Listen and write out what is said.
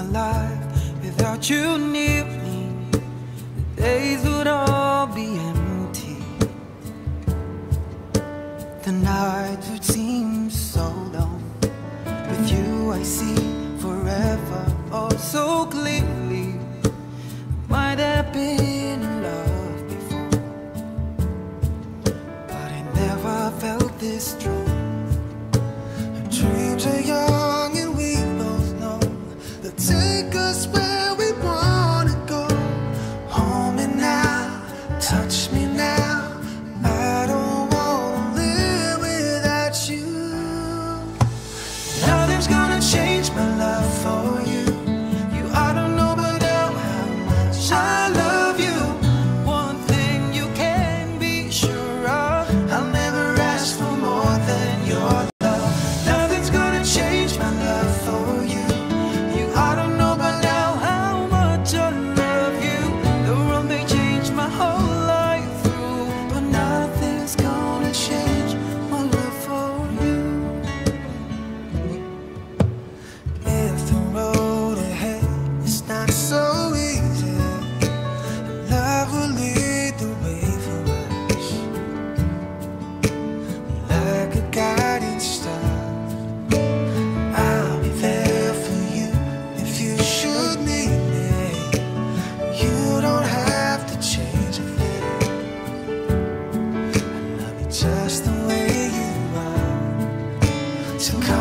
alive without you near me. The days would all be empty. The nights would seem so long. With you, I see forever oh, so clearly. Might have been. to come.